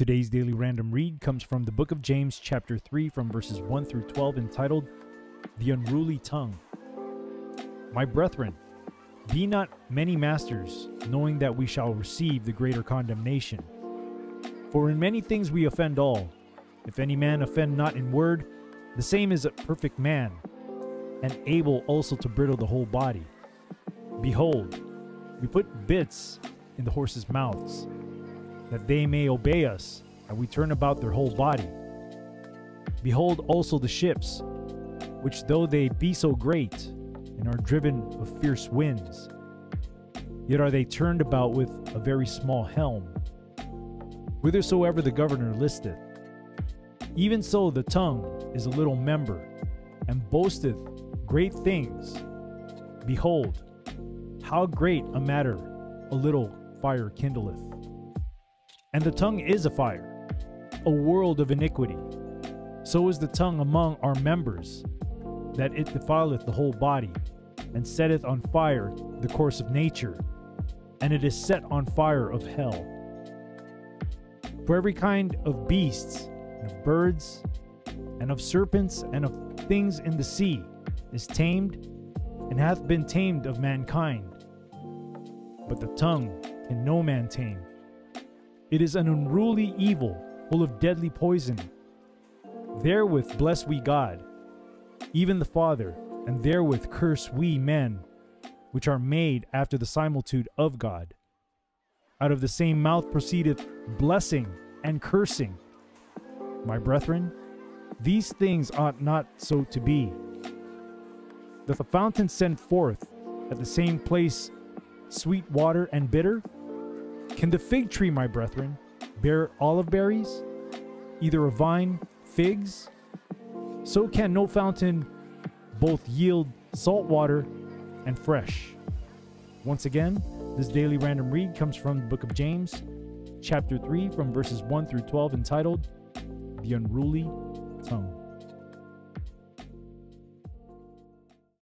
Today's daily random read comes from the book of James, chapter 3, from verses 1 through 12, entitled The Unruly Tongue. My brethren, be not many masters, knowing that we shall receive the greater condemnation. For in many things we offend all. If any man offend not in word, the same is a perfect man, and able also to bridle the whole body. Behold, we put bits in the horses' mouths, that they may obey us, and we turn about their whole body. Behold also the ships, which though they be so great, and are driven of fierce winds, yet are they turned about with a very small helm, whithersoever the governor listeth. Even so the tongue is a little member, and boasteth great things. Behold, how great a matter a little fire kindleth. And the tongue is a fire, a world of iniquity. So is the tongue among our members, that it defileth the whole body, and setteth on fire the course of nature, and it is set on fire of hell. For every kind of beasts, and of birds, and of serpents, and of things in the sea is tamed, and hath been tamed of mankind. But the tongue can no man tame. It is an unruly evil, full of deadly poison. Therewith bless we God, even the Father, and therewith curse we men, which are made after the similitude of God. Out of the same mouth proceedeth blessing and cursing. My brethren, these things ought not so to be. Doth a fountain send forth at the same place sweet water and bitter? Can the fig tree, my brethren, bear olive berries? Either a vine, figs? So can no fountain both yield salt water and fresh. Once again, this daily random read comes from the book of James, chapter 3, from verses 1 through 12, entitled The Unruly Tongue.